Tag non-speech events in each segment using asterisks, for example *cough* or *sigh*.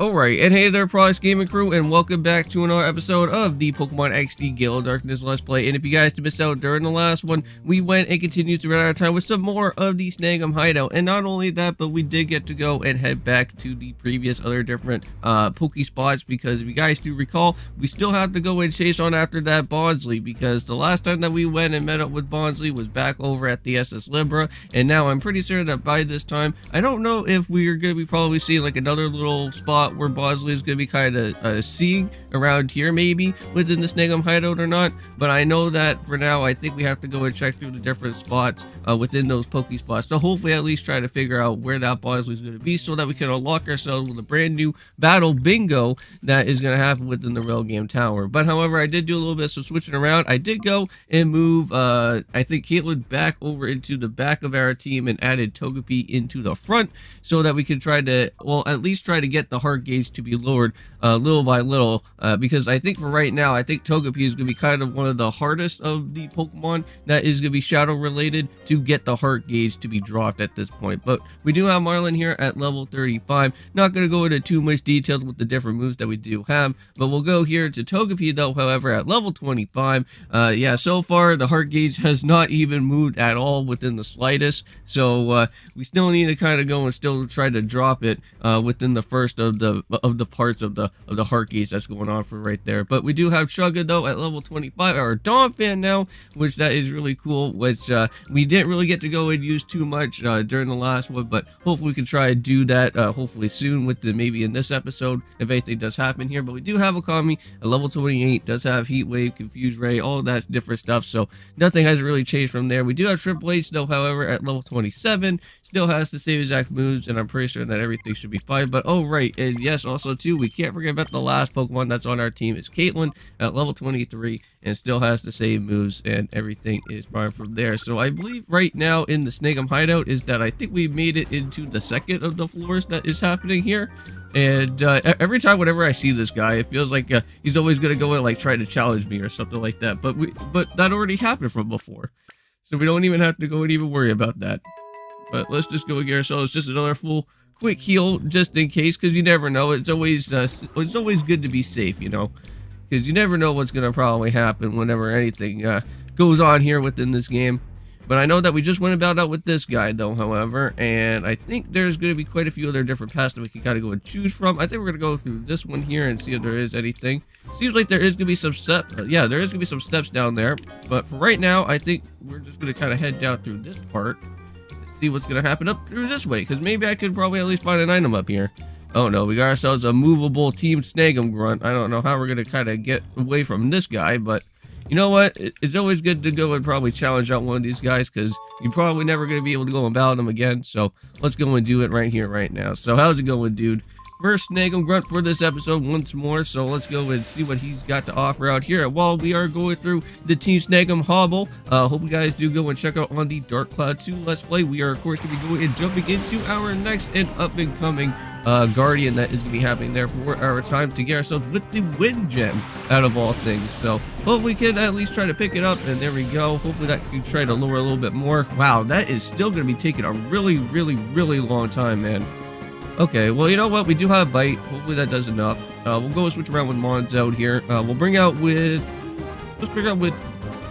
Alright, and hey there, Prox Gaming Crew, and welcome back to another episode of the Pokemon XD Gale Darkness Let's Play. And if you guys missed out during the last one, we went and continued to run out of time with some more of the Snag'em Hideout. And not only that, but we did get to go and head back to the previous other different uh, Poke spots, because if you guys do recall, we still have to go and chase on after that Bonsly, because the last time that we went and met up with Bonsly was back over at the SS Libra, and now I'm pretty sure that by this time, I don't know if we're going to be probably seeing like another little spot where Bonsly is going to be kind of uh, seeing around here maybe within the Snag'em hideout or not. But I know that for now, I think we have to go and check through the different spots uh, within those Poke spots to hopefully at least try to figure out where that Bonsly is going to be so that we can unlock ourselves with a brand new battle bingo that is going to happen within the Realgam Tower. But however, I did do a little bit of switching around. I did go and move, uh, I think Caitlyn back over into the back of our team and added Togepi into the front so that we can try to, well, at least try to get the heart gauge to be lowered uh, little by little uh, because I think for right now, I think Togepi is going to be kind of one of the hardest of the Pokemon that is going to be shadow related to get the heart gauge to be dropped at this point. But we do have Marlin here at level 35. Not going to go into too much details with the different moves that we do have, but we'll go here to Togepi though, however, at level 25. Uh, yeah, so far the heart gauge has not even moved at all within the slightest. So uh, we still need to kind of go and still try to drop it uh, within the first of the of the parts of the of the heart gauge that's going on for right there. But we do have Chugga though at level 25, our Donphan now, which that is really cool. Which uh, we didn't really get to go and use too much uh, during the last one, but hopefully we can try to do that uh, hopefully soon with the maybe in this episode if anything does happen here. But we do have a Kami at level 28, does have Heat Wave, Confuse Ray, all that different stuff. So nothing has really changed from there. We do have Triple H though, however, at level 27 still has the same exact moves, and I'm pretty sure that everything should be fine. But oh right, and yes, also too, we can't forget about the last Pokemon that's on our team. is Caitlin at level 23, and still has the same moves, and everything is fine from there. So I believe right now in the Snag'em hideout is that I think we made it into the second of the floors that is happening here. And uh, every time, whenever I see this guy, it feels like uh, he's always gonna go and like try to challenge me or something like that. But we, but that already happened from before, so we don't even have to go and even worry about that. But let's just go and get ourselves just another full quick heal just in case because you never know. It's always uh, it's always good to be safe, you know, because you never know what's gonna probably happen whenever anything uh, goes on here within this game. But I know that we just went about out with this guy though, however, and I think there's going to be quite a few other different paths that we can kind of go and choose from. I think we're going to go through this one here and see if there is anything. Seems like there is going to be some steps. Uh, yeah, there is going to be some steps down there. But for right now, I think we're just going to kind of head down through this part see what's to happen up through this way, because maybe I could probably at least find an item up here. Oh no, we got ourselves a movable Team Snag'em Grunt. I don't know how we're to kind of get away from this guy, but you know what? It's always good to go and probably challenge out one of these guys, because you're probably never to be able to go and battle them again, so let's go and do it right here, right now. So how's it going, dude? First Snag'em Grunt for this episode once more, so let's go and see what he's got to offer out here while we are going through the Team Snag'em Hobble. Uh, hope you guys do go and check out on the Dark Cloud 2 Let's Play. We are, of course, going to be going and jumping into our next and up-and-coming uh, Guardian that is going to be happening there for our time to get ourselves with the Wind Gem out of all things. So hopefully we can at least try to pick it up, and there we go. Hopefully that can try to lower a little bit more. Wow, that is still going to be taking a really, really, really long time, man. Okay, well, you know what? We do have a Bite. Hopefully that does enough. Uh, we'll go switch around with Mons out here. Uh, we'll bring out with... Let's bring out with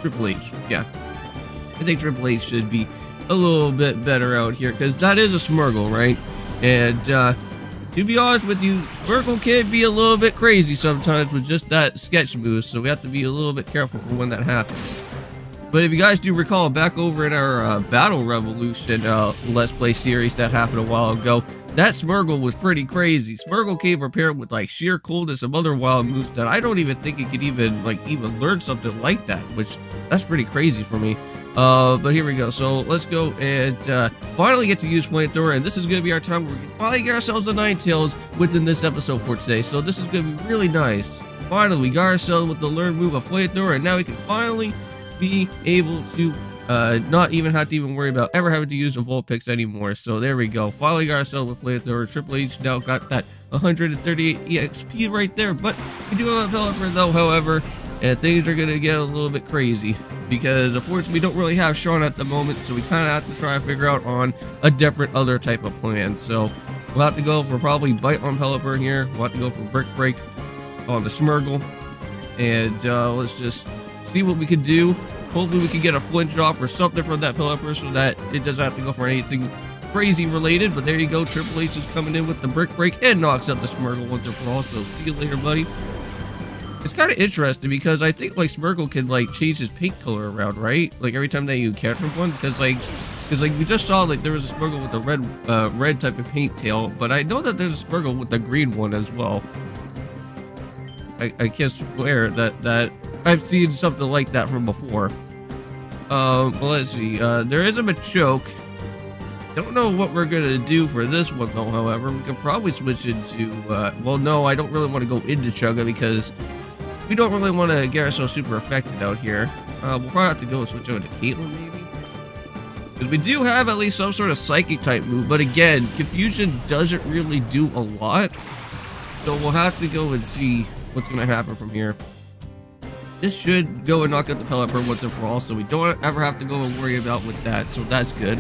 Triple H. Yeah. I think Triple H should be a little bit better out here, because that is a Smeargle, right? And, uh, to be honest with you, Smeargle can be a little bit crazy sometimes with just that sketch move, so we have to be a little bit careful for when that happens. But if you guys do recall, back over in our uh, Battle Revolution uh, Let's Play series that happened a while ago, that Smeargle was pretty crazy. Smeargle came prepared with like sheer cold and other wild moves that I don't even think it could even like even learn something like that, which that's pretty crazy for me. Uh, but here we go. So let's go and uh, finally get to use Flamethrower, and this is going to be our time where we can finally get ourselves a Ninetales within this episode for today. So this is going to be really nice. Finally, we got ourselves with the learned move of Flamethrower, and now we can finally be able to uh, not even have to even worry about ever having to use a Vulpix anymore. So there we go. Finally got ourselves a flamethrower. Triple H now got that 138 EXP right there. But we do have a developer though, however, and things are going to get a little bit crazy. Because unfortunately we don't really have Sean at the moment, so we kind of have to try to figure out on a different other type of plan. So We'll have to go for probably Bite on Pelipper here. We'll have to go for Brick Break on the Smeargle. And uh, let's just see what we can do. Hopefully we can get a flinch off or something from that Pelipper so that it doesn't have to go for anything crazy related. But there you go. Triple H is coming in with the Brick Break and knocks out the Smeargle once and for all. So see you later, buddy. It's kind of interesting because I think like Smeargle can like change his paint color around, right? Like every time that you encounter one, because like, because like we just saw like there was a Smeargle with a red, uh, red type of paint tail, but I know that there's a Smeargle with a green one as well. I, I can't swear that that I've seen something like that from before. Well, let's see. Uh, there is a Machoke. Don't know what we're gonna do for this one though. However, we could probably switch into. Uh, well, no, I don't really want to go into Chugga because we don't really want to get ourselves super affected out here. Uh, we'll probably have to go and switch over to Caitlyn, maybe? Because we do have at least some sort of Psychic type move, but again, Confusion doesn't really do a lot. So we'll have to go and see what's going to happen from here. This should go and knock out the pellet Pelipper once and for all, so we don't ever have to go and worry about with that, so that's good.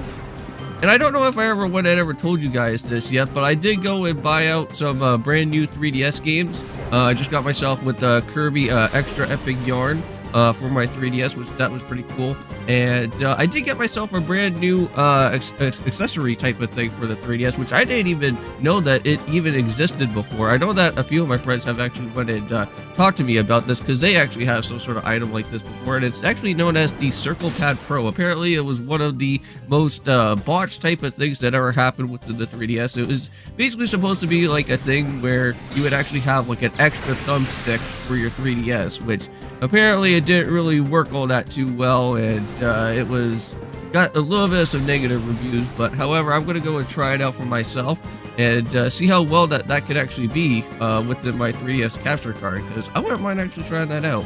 And I don't know if I ever went and ever told you guys this yet, but I did go and buy out some uh, brand new 3DS games. Uh, I just got myself with the Kirby uh, Extra Epic Yarn uh, for my 3DS, which that was pretty cool. And uh, I did get myself a brand new uh, accessory type of thing for the 3DS, which I didn't even know that it even existed before. I know that a few of my friends have actually went and uh, talked to me about this because they actually have some sort of item like this before, and it's actually known as the Circle Pad Pro. Apparently, it was one of the most uh, botched type of things that ever happened with the, the 3DS. It was basically supposed to be like a thing where you would actually have like an extra thumbstick for your 3DS, which apparently it didn't really work all that too well, and uh, it was got a little bit of some negative reviews. But however, I'm to go and try it out for myself and uh, see how well that that could actually be uh, with my 3DS capture card, because I wouldn't mind actually trying that out.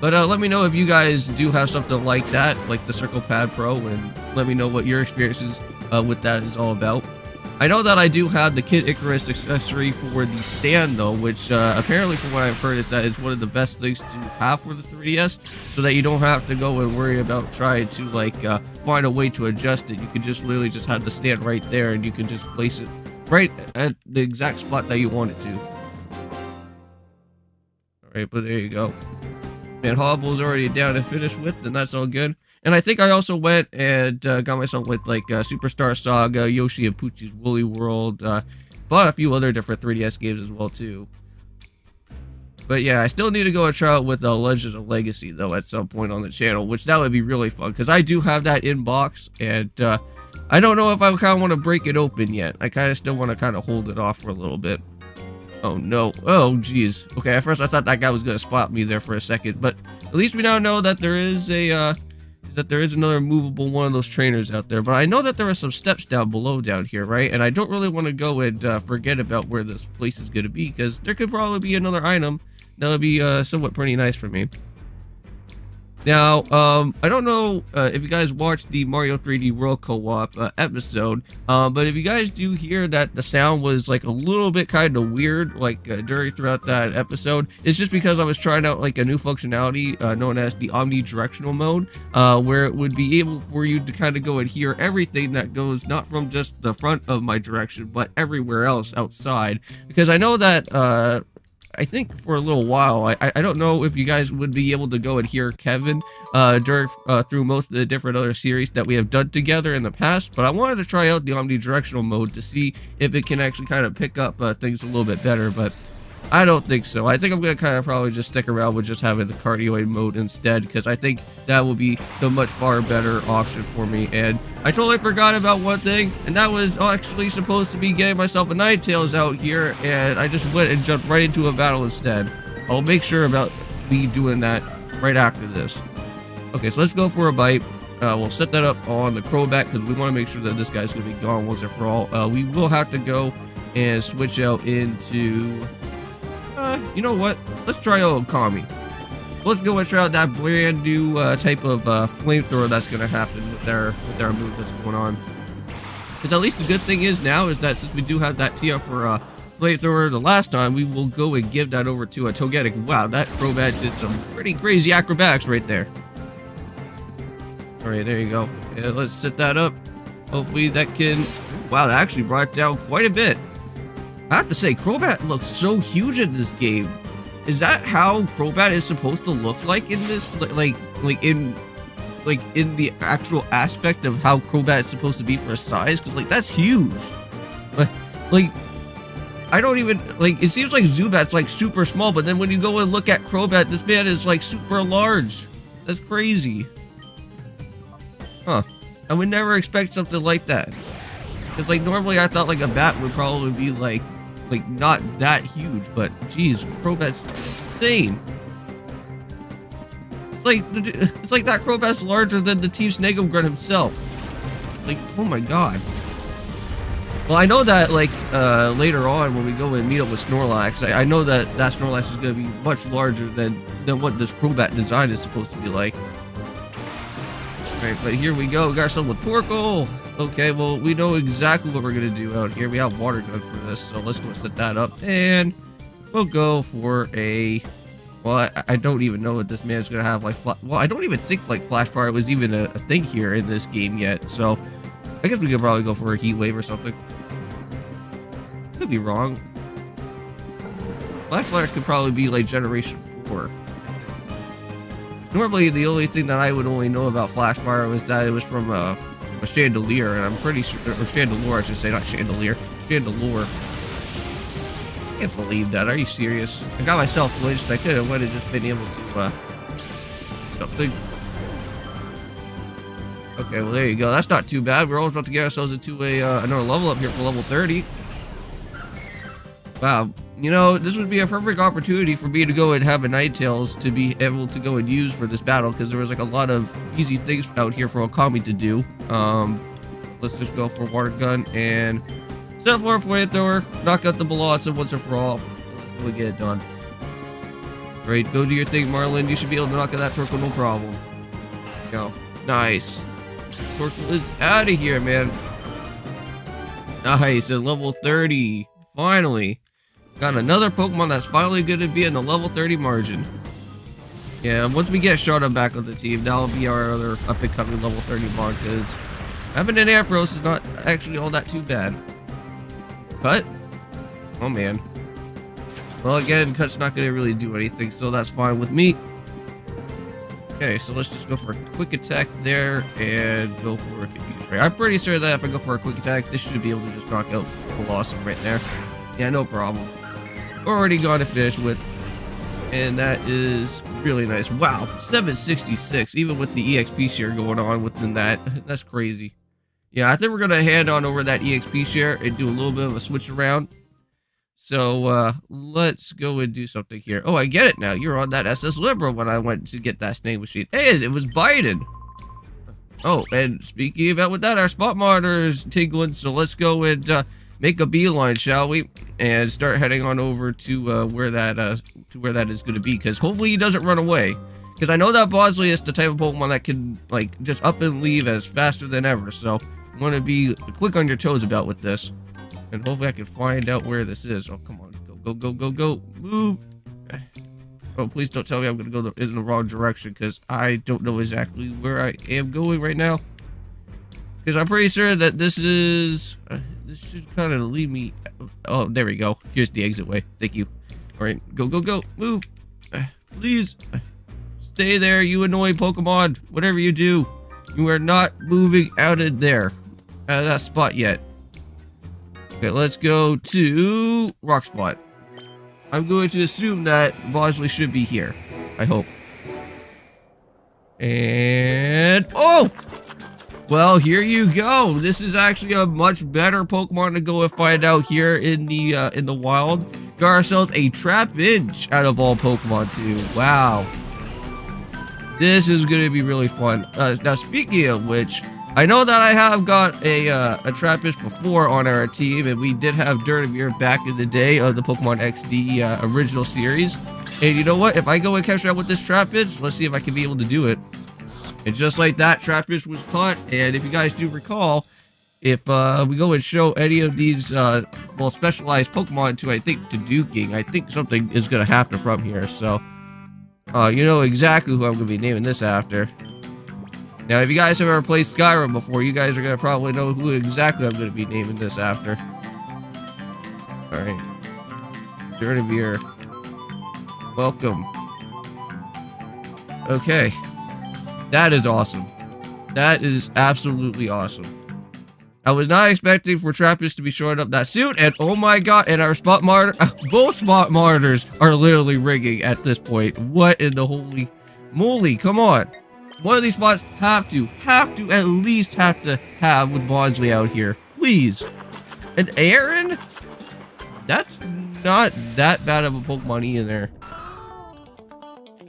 But uh, let me know if you guys do have something like that, like the Circle Pad Pro, and let me know what your experiences uh, with that is all about. I know that I do have the Kid Icarus accessory for the stand though, which uh, apparently from what I've heard is that it's one of the best things to have for the 3DS, so that you don't have to go and worry about trying to like uh, find a way to adjust it. You can just literally just have the stand right there and you can just place it right at the exact spot that you want it to. Alright, but there you go. Man, Hobble's already down and finished with, and that's all good. And I think I also went and uh, got myself with like uh, Superstar Saga, Yoshi and Poochie's Woolly World, uh, bought a few other different 3DS games as well too. But yeah, I still need to go and try out with uh, Legends of Legacy though at some point on the channel, which that would be really fun because I do have that in box and uh, I don't know if I kind of want to break it open yet. I kind of still want to kind of hold it off for a little bit. Oh no. Oh jeez. Okay, at first I thought that guy was going to spot me there for a second, but at least we now know that there is a uh, that there is another movable one of those trainers out there. But I know that there are some steps down below down here, right? And I don't really want to go and uh, forget about where this place is going to be because there could probably be another item that would be uh, somewhat pretty nice for me. Now, um, I don't know uh, if you guys watched the Mario 3D World Co-op uh, episode, uh, but if you guys do hear that the sound was like a little bit kind of weird, like uh, during throughout that episode, it's just because I was trying out like a new functionality uh, known as the omnidirectional mode, uh, where it would be able for you to kind of go and hear everything that goes not from just the front of my direction, but everywhere else outside. Because I know that I think for a little while. I, I don't know if you guys would be able to go and hear Kevin uh, during, uh, through most of the different other series that we have done together in the past, but I wanted to try out the omnidirectional mode to see if it can actually kind of pick up uh, things a little bit better, but I don't think so. I think I'm going to kind of probably just stick around with just having the cardioid mode instead because I think that will be the much far better option for me. And I totally forgot about one thing, and that was actually supposed to be getting myself a Ninetales out here, and I just went and jumped right into a battle instead. I'll make sure about me doing that right after this. Okay, so let's go for a bite. Uh, we'll set that up on the Crobat because we want to make sure that this guy's going to be gone once and for all. Uh, we will have to go and switch out into uh, you know what? Let's try out Kami. Let's go and try out that brand new uh, type of uh, flamethrower that's going to happen with their with their move that's going on. Because at least the good thing is now is that since we do have that TF for uh, flamethrower the last time, we will go and give that over to a Togetic. Wow, that Crobat did some pretty crazy acrobatics right there. Alright, there you go. Yeah, let's set that up. Hopefully that can... Wow, that actually brought down quite a bit. I have to say, Crobat looks so huge in this game. Is that how Crobat is supposed to look like in this? Like, like in, like in the actual aspect of how Crobat is supposed to be for a size? Because like that's huge. But like, I don't even like. It seems like Zubat's like super small, but then when you go and look at Crobat, this man is like super large. That's crazy. Huh. I would never expect something like that. Because like normally I thought like a bat would probably be like like not that huge, but geez, Crobat's insane. It's like *laughs* it's like that Crobat's larger than the Team Snag'em himself. Like, oh my god. Well, I know that like uh, later on when we go and meet up with Snorlax, I, I know that that Snorlax is going to be much larger than than what this Crobat design is supposed to be like. Alright, but here we go. We got ourselves a Torkoal. Okay, well, we know exactly what we're going to do out here. We have water gun for this, so let's go set that up. And we'll go for a... Well, I, I don't even know what this man's going to have. Like, Well, I don't even think, like, Flash Fire was even a, a thing here in this game yet. So, I guess we could probably go for a Heat Wave or something. Could be wrong. Flash Fire could probably be, like, Generation 4. Normally, the only thing that I would only know about Flash Fire was that it was from uh, a chandelier, and I'm pretty sure, or chandelier, I should say, not chandelier, chandelier. I can't believe that. Are you serious? I got myself flinched. I could have would have just been able to, uh, something. Okay, well, there you go. That's not too bad. We're almost about to get ourselves into a, uh, another level up here for level 30. Wow, you know, this would be a perfect opportunity for me to go and have a Ninetales to be able to go and use for this battle because there was like a lot of easy things out here for Okami to do. Um, let's just go for Water Gun and set for Flamethrower, knock out the Ballista once and for all. Let's go get it done. Great, go do your thing, Marlin. You should be able to knock out that Torkoal no problem. Go. Nice. Torkoal is out of here, man. Nice, at level 30. Finally. Got another Pokemon that's finally going to be in the level 30 margin. Yeah, once we get Sharda back on the team, that'll be our other up and coming level 30 mark, because having an Ampharos is not actually all that too bad. Cut? Oh man. Well again, Cut's not going to really do anything, so that's fine with me. Okay, so let's just go for a quick attack there and go for a confuse ray. I'm pretty sure that if I go for a quick attack, this should be able to just knock out Blossom right there. Yeah, no problem already got a fish with, and that is really nice. Wow, 766, even with the EXP share going on within that. *laughs* That's crazy. Yeah, I think we're going to hand on over that EXP share and do a little bit of a switch around. So, uh, let's go and do something here. Oh, I get it now. You're on that SS Libra when I went to get that Snag Machine. Hey, it was Biden. Oh, and speaking about with that, our spot monitor is tingling, so let's go and, uh, make a beeline, shall we? And start heading on over to uh, where that uh, to where that is going to be, because hopefully he doesn't run away. Because I know that Bonsly is the type of Pokemon that can like just up and leave as faster than ever. So I'm going to be quick on your toes about with this, and hopefully I can find out where this is. Oh come on, go go go go go, move! Oh please don't tell me I'm going to go in the wrong direction, because I don't know exactly where I am going right now. Because I'm pretty sure that this is... Uh, this should kind of lead me... Oh, there we go. Here's the exit way. Thank you. Alright, go, go, go. Move. Uh, please. Uh, stay there, you annoying Pokemon. Whatever you do. You are not moving out of there. Out of that spot yet. Okay, let's go to Rock Spot. I'm going to assume that Bonsly should be here. I hope. And... Oh! Well, here you go. This is actually a much better Pokemon to go and find out here in the uh, in the wild. Got ourselves a Trapinch out of all Pokemon too. Wow. This is going to be really fun. Uh, now, speaking of which, I know that I have got a uh, a Trapinch before on our team, and we did have Dirtavir back in the day of the Pokemon XD uh, original series. And you know what? If I go and catch up with this Trapinch, let's see if I can be able to do it. And just like that, Trapinch was caught. And if you guys do recall, if uh, we go and show any of these, uh, well, specialized Pokemon to, I think, to Duking, I think something is going to happen from here. So, uh, you know exactly who I'm going to be naming this after. Now, if you guys have ever played Skyrim before, you guys are going to probably know who exactly I'm going to be naming this after. Alright. Durnevere. Welcome. Okay. That is awesome. That is absolutely awesome. I was not expecting for Trapinch to be showing up that soon, and oh my god, and our spot monitor, *laughs* both spot monitors are literally rigging at this point. What in the holy moly, come on. One of these spots have to, have to, at least have to have with Bonsly out here. Please. And Aron? That's not that bad of a Pokemon either.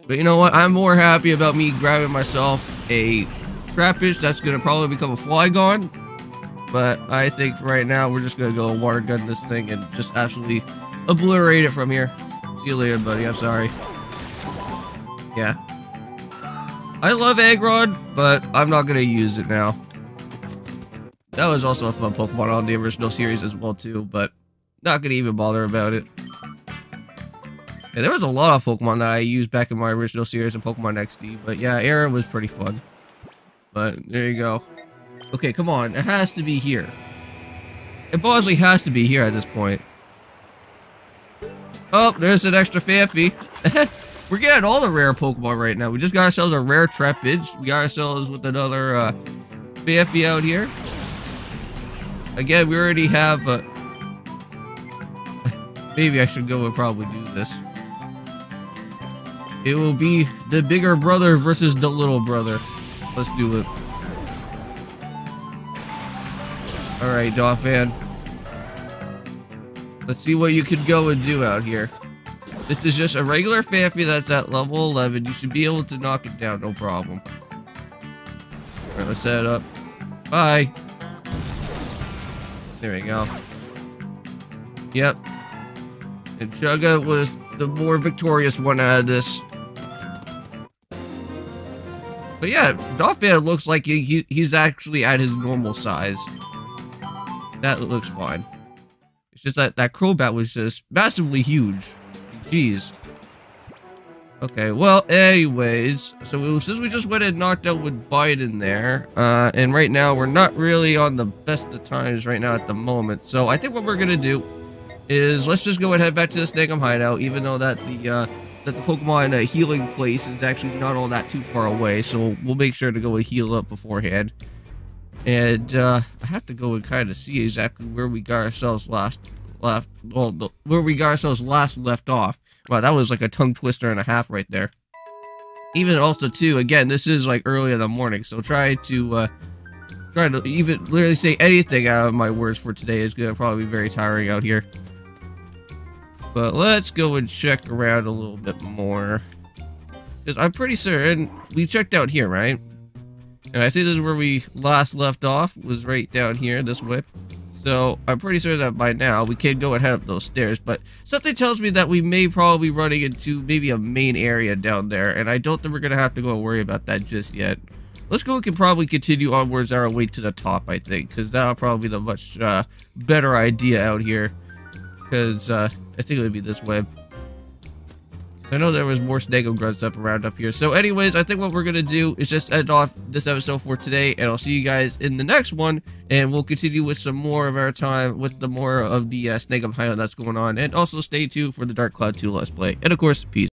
But you know what? I'm more happy about me grabbing myself a Trapinch that's going to probably become a Flygon. But I think for right now, we're just going to go water gun this thing and just absolutely obliterate it from here. See you later, buddy. I'm sorry. Yeah. I love Aggron, but I'm not going to use it now. That was also a fun Pokemon on the original series as well, too, but not going to even bother about it. Yeah, there was a lot of Pokemon that I used back in my original series of Pokemon XD, but yeah, Aron was pretty fun. But there you go. Okay, come on, it has to be here. It Bonsly has to be here at this point. Oh, there's an extra Phanpy. *laughs* We're getting all the rare Pokemon right now. We just got ourselves a rare Trapinch. We got ourselves with another uh, Phanpy out here. Again, we already have... Uh, *laughs* maybe I should go and probably do this. It will be the bigger brother versus the little brother. Let's do it. Alright, Dolphin. Let's see what you can go and do out here. This is just a regular Phanpy that's at level 11. You should be able to knock it down, no problem. Alright, let's set it up. Bye. There we go. Yep. And Chugga was the more victorious one out of this. But yeah, Dolphin looks like he, he, he's actually at his normal size. That looks fine. It's just that that Crobat was just massively huge. Jeez. Okay, well, anyways, so since we just went and knocked out with Biden there, uh, and right now we're not really on the best of times right now at the moment, so I think what we're gonna do is let's just go and head back to the Snag'em hideout, even though that the, uh, that the Pokemon uh, healing place is actually not all that too far away, so we'll make sure to go and heal up beforehand. And uh, I have to go and kind of see exactly where we got ourselves last left, well, the, where we got ourselves last left off. Wow, that was like a tongue twister and a half right there. Even also too, again, this is like early in the morning, so try to uh, try to even literally say anything out of my words for today is gonna probably be very tiring out here. But let's go and check around a little bit more. Because I'm pretty certain we checked out here, right? And I think this is where we last left off, was right down here, this way. So I'm pretty sure that by now we can go and head up those stairs, but something tells me that we may probably be running into maybe a main area down there, and I don't think we're going to have to go and worry about that just yet. Let's go and can probably continue onwards our way to the top, I think, because that'll probably be the much uh, better idea out here. Because uh, I think it would be this way. I know there was more Snag'em grunts up around up here. So anyways, I think what we're going to do is just end off this episode for today. And I'll see you guys in the next one. And we'll continue with some more of our time with the more of the uh, Snag'em hideout that's going on. And also stay tuned for the Dark Cloud 2 Let's Play. And of course, peace.